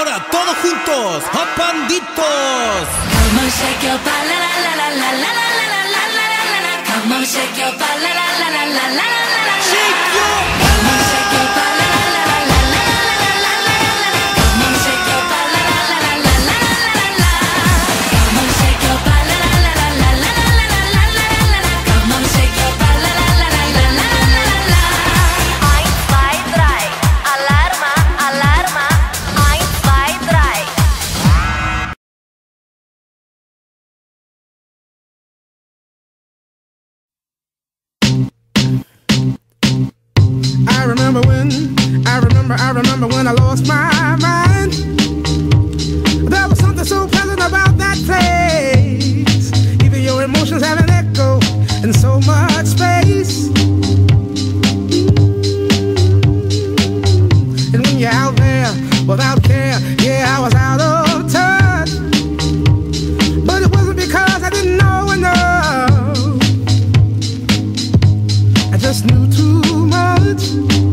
Ahora todos juntos, ¡Hopanditos! Come on, shake your. I remember when, I remember, I remember when I It's.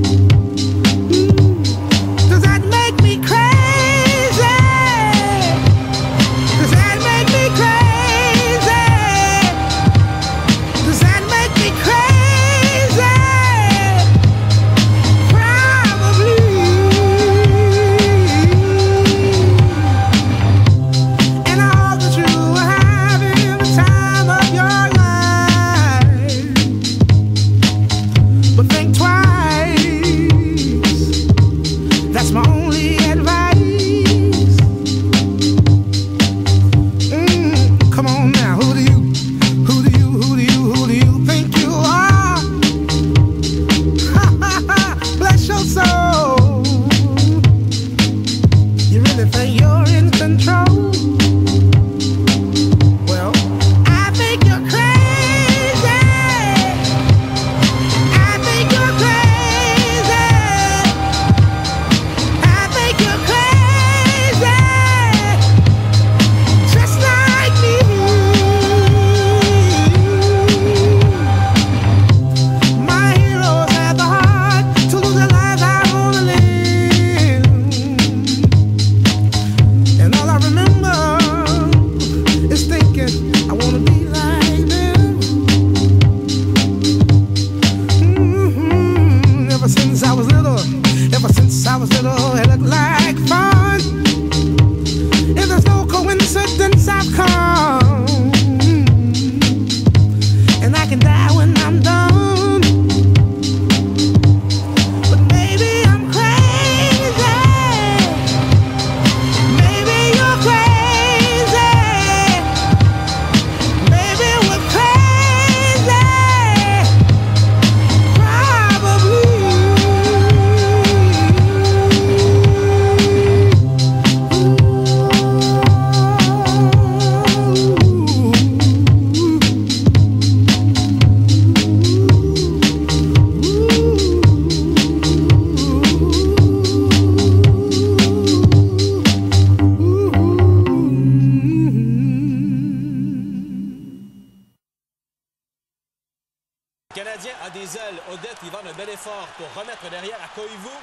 Canadien a des ailes. Odette y va un bel effort pour remettre derrière à Koivu.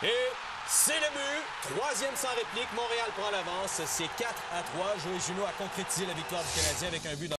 Et c'est le but. Troisième sans réplique. Montréal prend l'avance. C'est 4 à 3. Joël Junot a concrétisé la victoire du Canadien avec un but dans